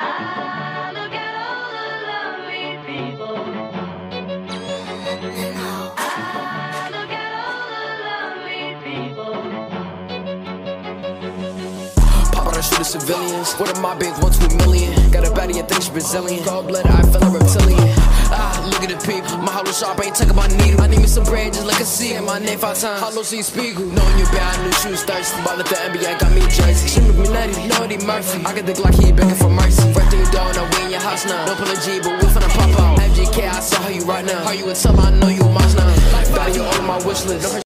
shoot the lovely people Look at all the lovely people Papa shooter civilians. What are my big one to a million? Got a I think she Brazilian. Cold blooded, I feel a reptilian. At. My hollow sharp ain't tucking my needle. I need me some bread just like a C. And my name five times. Hollow C Spiegel. Knowing you bad, I knew she was thirsty. Ball at the NBA, got me a jersey. She make me nutty. Know Eddie Murphy. I got the Glock, he begging for mercy. First thing you don't know, we in your house now. Don't pull a G, but we finna pop out. FGK, I saw how you right now. How you with some, I know you a monster now. Got you on my wish list.